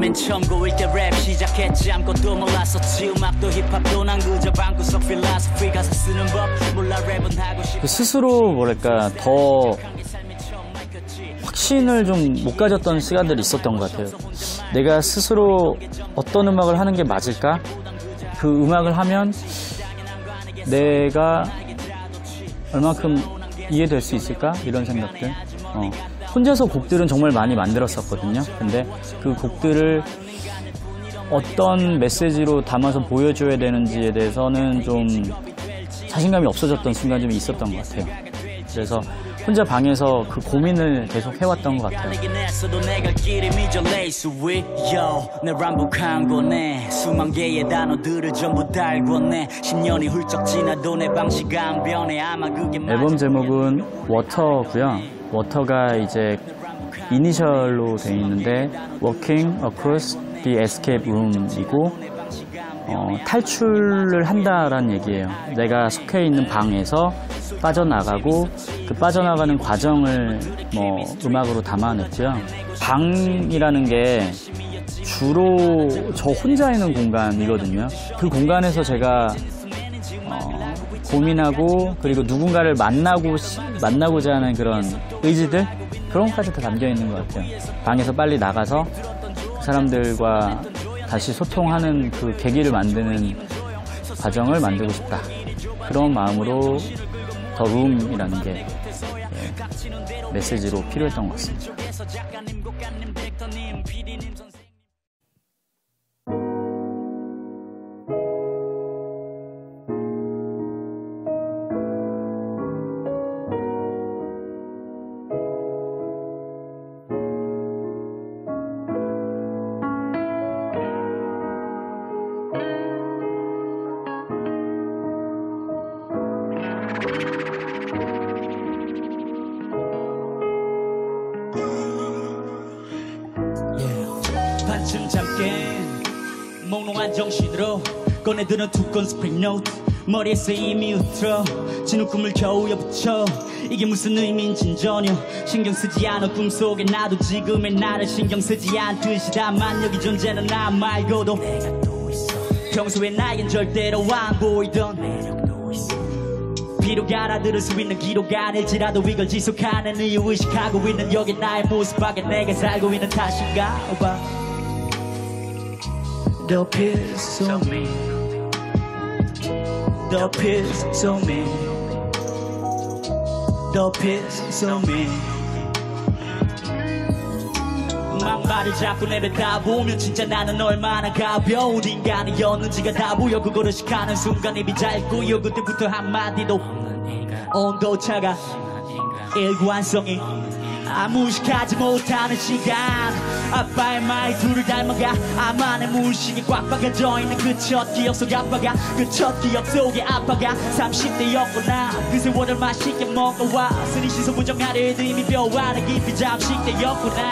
맨 처음 고일 때 랩 시작했지 아무것도 몰랐었지 음악도 힙합도 난 그저 방구석 필라소피 가사 쓰는 법 몰라 랩은 하고 싶어 그 스스로 뭐랄까 더 확신을 좀 못 가졌던 시간들이 있었던 것 같아요. 내가 스스로 어떤 음악을 하는 게 맞을까? 그 음악을 하면 내가 얼만큼 이해될 수 있을까? 이런 생각들. 어. 혼자서 곡들은 정말 많이 만들었었거든요. 근데 그 곡들을 어떤 메시지로 담아서 보여줘야 되는지에 대해서는 좀 자신감이 없어졌던 순간이 좀 있었던 것 같아요. 그래서 혼자 방에서 그 고민을 계속 해왔던 것 같아요. 달리긴 했어도 내가 길이 미저 레이스 위 Yo 내 람복한 거네 수만 개의 단어들을 전부 달고네 10년이 훌쩍 지나도 내 방식 안 변해 아마 그게 앨범 제목은 워터고요. 워터가 이제 이니셜로 돼 있는데 Walking Across the Escape Room이고 어, 탈출을 한다라는 얘기예요. 내가 속해 있는 방에서 빠져나가고 그 빠져나가는 과정을 뭐 음악으로 담아냈고요. 방이라는 게 주로 저 혼자 있는 공간이거든요. 그 공간에서 제가 어, 고민하고 그리고 누군가를 만나고 시- 만나고자 하는 그런 의지들 그런 것까지 다 담겨 있는 것 같아요. 방에서 빨리 나가서 그 사람들과 다시 소통하는 그 계기를 만드는 과정을 만들고 싶다. 그런 마음으로 더 룸이라는 게 예, 메시지로 필요했던 것 같습니다. 몽롱한 정신으로 꺼내드는 두꺼운 스프링 노트 머리에 쓰임이 으틀어 진우 꿈을 겨우 엿붙여 이게 무슨 의미인진 전혀 신경 쓰지 않아. 꿈속에 나도 지금의 나를 신경 쓰지 않듯이 다만 여기 존재는 나 말고도 평소에 나엔 절대로 안 보이던 비록 알아들을 수 있는 기록 아닐지라도 이걸 지속하는 이유 의식하고 있는 여기 나의 모습 밖에 내가 살고 있는 탓인가 봐 The piss on me. The piss on me. The piss on me. 막말을 자꾸 내뱉다 보면 진짜 나는 얼마나 가벼운 인간이었는지가 다 보여 그걸 의식하는 순간 입이 짧고요 그때부터 한마디도. 온도차가 일관성이 아무 의식하지 못하는 시간. 아빠의 말이 둘을 닮아가 아만의 무의식이 꽉 박아져 있는 그 첫 기억 속 아빠가 그 첫 기억 속에 아빠가 30대였구나. 그 세월을 맛있게 먹어와 쓰니 시선 부정하려 해도 이미 뼈 안에 깊이 잠식대였구나.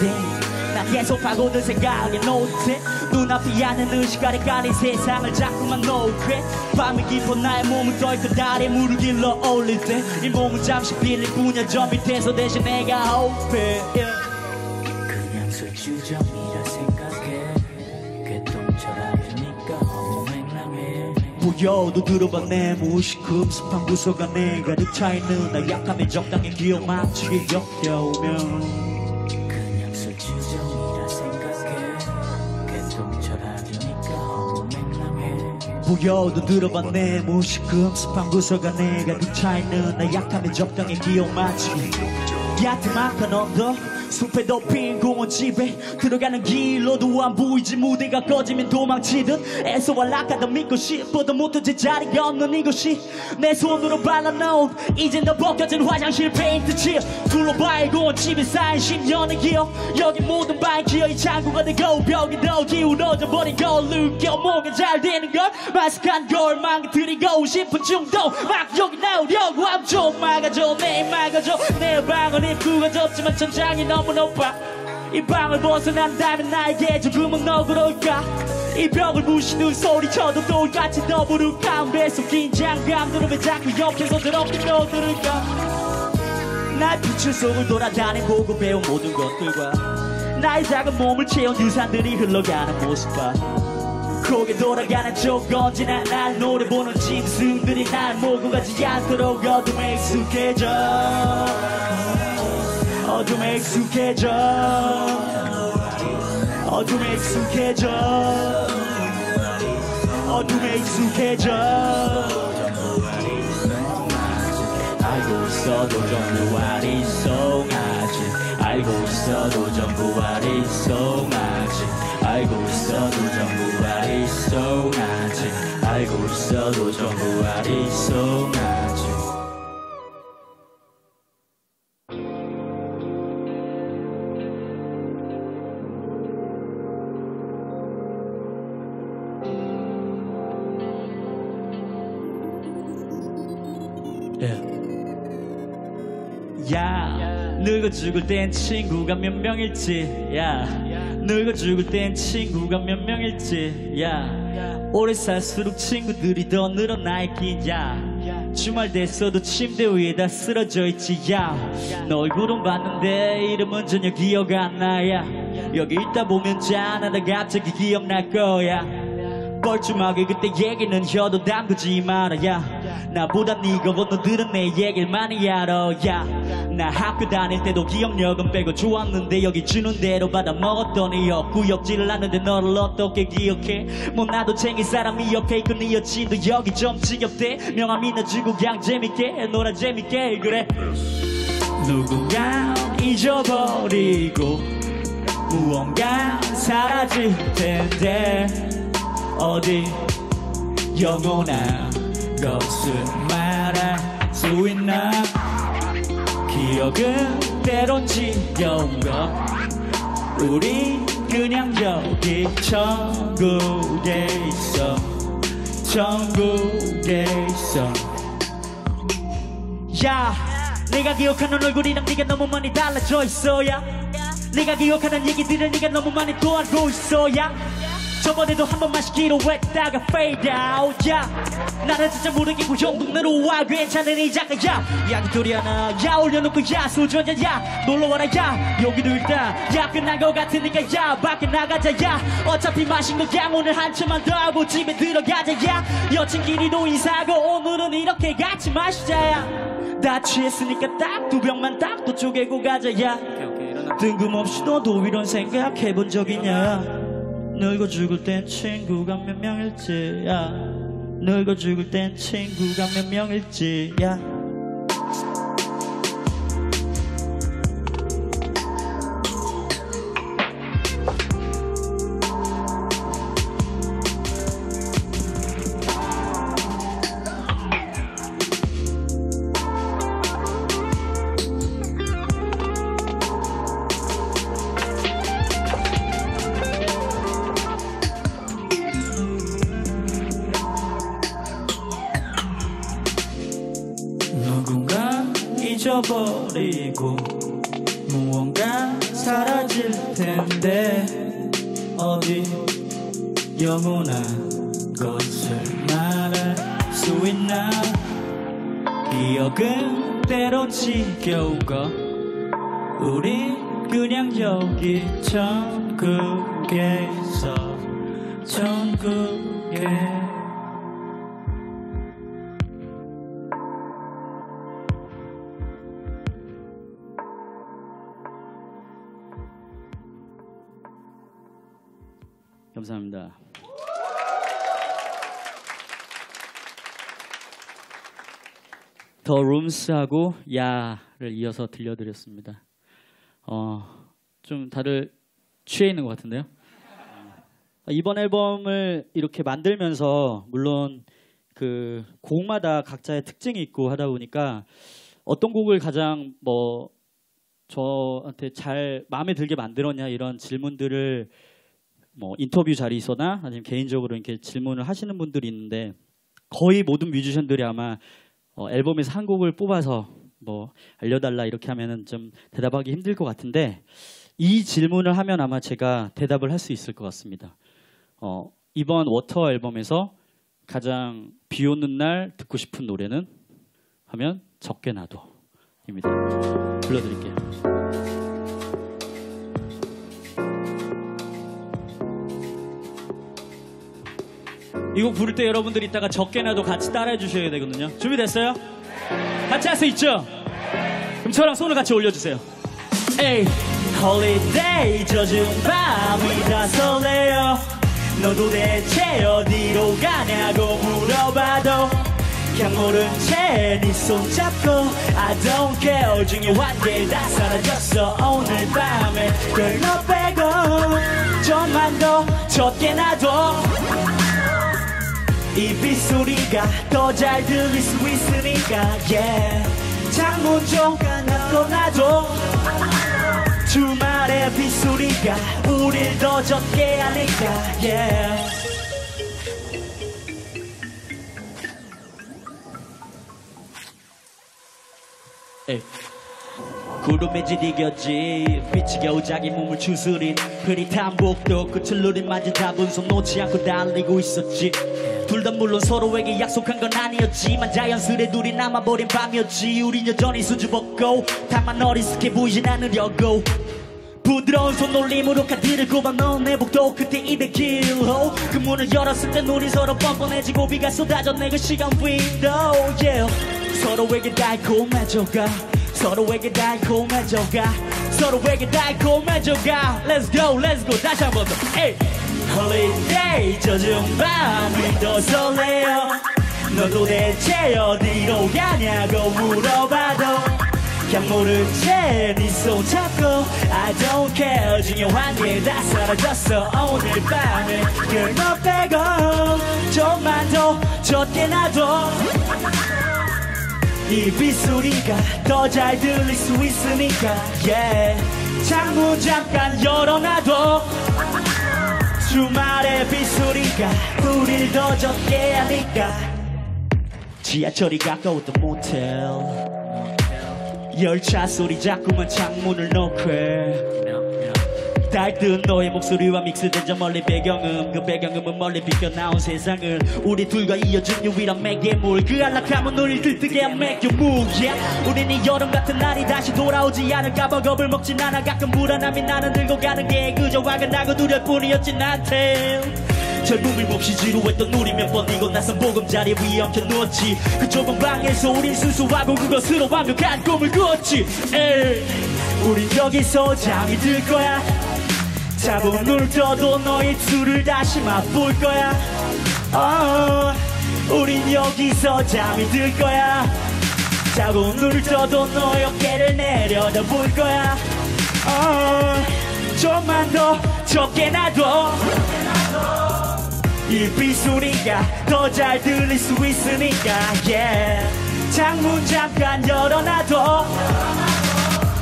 Damn. 나 계속 파고든 생각에 노트 눈앞이 않는 의식 아래 가린 세상을 자꾸만 놓게 밤이 깊어 나의 몸은 떨고 달에 물을 길러 올릴 때 이 몸은 잠시 빌릴 뿐이야. 저 밑에서 대신 내가 호흡해 그냥 술주정이라 생각해. 괴동철학이니까 허무맹랑해. 보여도 들어봐 내 무의식 흡습한 구석 안에 가득 차있는 나 약함에 적당히 기억 맞추게 엮여오면 들어봐 내 무식 흡습한 구석 안에 가득 차있는 나 약함에 적당히 기억 맞추기. 야트막한 언덕 숲에 덮인 공원 집에 들어가는 길로도 안 보이지 무대가 꺼지면 도망치듯 애써와 락하다 믿고 싶어도 못한 제자리가 없는 이곳이 내 손으로 발라놓은 이제 너 벗겨진 화장실 페인트 칠 둘러봐야 공원 집에 쌓인 10년의 기억 여기 모든 방이 기어 이 창고가 되고 벽이 더 기울어져 버린 걸 느껴 뭔가 잘 되는 걸 마스크한 걸 망가뜨리고 싶은 중도 막 여기 나오려고 함좀 막아줘 내 막아줘. 내 방은 입구가 좁지만 천장이 너무 높아. 이 방을 벗어난다면 나에게 조금은 너그러울까? 이 벽을 부시는 소리쳐도 똑같이 너 부를까 배속 긴장감들은 왜 자꾸 옆에서 더럽게 떠들을까? 날 빛을 속을 돌아다니 보고 배운 모든 것들과 나의 작은 몸을 채운 유산들이 흘러가는 모습 봐 고개 돌아가는 쪽 언제나 날 노래 보는 짐승들이 날 몰고 가지 않도록 어둠에 익숙해져 어둠에 익숙해져. 어둠에 익숙해져. 어둠에 익숙해져. 알고 있어도 전부 아리송하지 알고 있어도 전부 아리송하지 알고 있어도 전부 아리송하지 알고 있어도 전부 아리송하지 야 늙어 죽을 땐 친구가 몇 명일지. 야 늙어 죽을 땐 친구가 몇 명일지. 야 오래 살수록 친구들이 더 늘어나 있긴 야. 주말 됐어도 침대 위에다 쓰러져 있지 야너 얼굴은 봤는데 이름은 전혀 기억 안 나야. 여기 있다 보면 짠하다 갑자기 기억날 거야. 뻘쭘하게 그때 얘기는 혀도 담그지 말아야 나보다 네가 원너들은 내 얘기를 많이 알아 야 나 학교 다닐 때도 기억력은 빼고 좋았는데 여기 주는 대로 받아 먹었더니 헛구역질을 하는데 너를 어떻게 기억해? 뭐 나도 챙길 사람이 옆에 있고 네 여친도 여기 좀 지겹대. 명함 이나 주고 그냥 재밌게 놀아 재밌게 그래. 누군가 잊어버리고 무언가 사라질 텐데 어디 영원한 것을 말할 수 있나? 기억은 때론 지겨운 것. 우리 그냥 여기 천국에 있어. 천국에 있어. 야 내가 기억하는 얼굴이랑 네가 너무 많이 달라져 있어야. 네가 기억하는 얘기들을 네가 너무 많이 또 알고 있어야 저번에도 한 번만 시키로 했다가 fade out. 야 나는 진짜 모르겠고 형 동네로 와. 괜찮으니 잠깐 야 양털이 하나. 야 올려놓고 야 소주 한잔 야 놀러와라. 야 여기도 일단 야 끝난 거 같으니까 야 밖에 나가자. 야 어차피 마신 거야 오늘 한참만 더 하고 집에 들어가자. 야 여친끼리도 인사하고 오늘은 이렇게 같이 마시자. 야다 취했으니까 딱 두 병만 딱 또 쪼개고 가자. 야 뜬금없이 너도 이런 생각 해본 적 있냐 늙어 죽을 땐 친구가 몇 명일지 야. 늙어 죽을 땐 친구가 몇 명일지 야 잊어버리고 무언가 사라질 텐데 어디 영원한 것을 말할 수 있나? 기억은 때론 지겨운 것. 우리 그냥 여기 천국에서 천국에 감사합니다. 더 룸스하고 야를 이어서 들려드렸습니다. 어, 좀 다들 취해 있는 것 같은데요. 어, 이번 앨범을 이렇게 만들면서 물론 그 곡마다 각자의 특징이 있고 하다 보니까 어떤 곡을 가장 뭐 저한테 잘 마음에 들게 만들었냐 이런 질문들을 뭐 인터뷰 자리에서나 아니면 개인적으로 이렇게 질문을 하시는 분들이 있는데 거의 모든 뮤지션들이 아마 어, 앨범에서 한 곡을 뽑아서 뭐 알려달라 이렇게 하면은 좀 대답하기 힘들 것 같은데 이 질문을 하면 아마 제가 대답을 할 수 있을 것 같습니다. 어, 이번 워터 앨범에서 가장 비 오는 날 듣고 싶은 노래는 하면 젖게 놔둬입니다. 불러드릴게요. 이 곡 부를 때 여러분들 이따가 젖게 놔둬 같이 따라해 주셔야 되거든요. 준비됐어요? 같이 할 수 있죠? 그럼 저랑 손을 같이 올려주세요. 에이, holiday 젖은 밤이 다 설레요. 너 도 대체 어디로 가냐고 물어봐도 그냥 모른 채 네 손잡고 I don't care 중요한 게 다 사라졌어 오늘 밤에 별 너 빼고 좀만 더 젖게 놔둬 이 빗소리가 더 잘 들릴 수 있으니까 yeah. 창문 좀 닫고 놔둬 주말에 빗소리가 우릴 더 적게 하니까 yeah. 에이. 구름에 지리겼지 빛이 겨우 자기 몸을 추스린 흐릿한 복도 끝을 누린 마주 잡은 손 놓지 않고 달리고 있었지 둘 다 물론 서로에게 약속한 건 아니었지만 자연스레 둘이 남아버린 밤이었지. 우린 여전히 수줍었고 다만 어리숙해 보이진 않으려고. 부드러운 손놀림으로 카드를 꼽아 넣은 내 복도 그때 200km 그 문을 열었을 때 눈이 서로 뻔뻔해지고 비가 쏟아져 내그 시간 윈도우 yeah. 서로에게 달콤해져가 서로에게 달콤해져가 서로에게 달콤해져가. Let's go let's go. 다시 한번 더 Holiday 젖은 밤이 더 설레요 너 도 대체 어디로 가냐고 물어봐도 그냥 모른 채네 손 잡고 I don't care. 중요한 게 다 사라졌어. 오늘 밤에 girl 빼고 좀만 더 적게 놔둬. 이 빗소리가 더 잘 들릴 수 있으니까 yeah. 창문 잠깐 열어놔둬 주말에 빗소리가 우릴 더 적게 하니까. 지하철이 가까웠던 모텔. 열차 소리 자꾸만 창문을 넣게 달뜬 너의 목소리와 믹스된 저 멀리 배경음 그 배경음은 멀리 비껴나온 세상을. 우리 둘과 이어진 유일한 매개물 그 안락함은 우릴 들뜨게 한 맥주무 yeah. 우린 이 여름 같은 날이 다시 돌아오지 않을까봐 겁을 먹진 않아. 가끔 불안함이 나는 들고 가는 게 그저 와근하고 두려울 뿐이었지 나한테. 젊음을 몹시 지루했던 우리 몇 번 이고 나선 보금자리 위에 엉켜 누웠지. 그 좁은 방에서 우린 순수하고 그것으로 완벽한 꿈을 꾸었지. 에이. 우린 여기서 잠이 들 거야 눈을 떠도 너의 입술을 다시 맛볼 거야. 어, 우린 여기서 잠이 들 거야. 자고 눈을 떠도 너의 어깨를 내려다 볼 거야. 어, 좀만 더 적게 놔둬. 이 빗소리가 더 잘 들릴 수 있으니까 yeah. 창문 잠깐 열어놔둬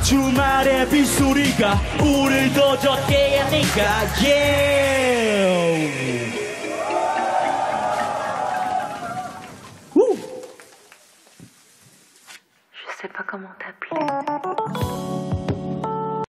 주말에 빗소리가 우릴 더 적게 하니까 yeah. 우! Je sais pas comment t'appeler.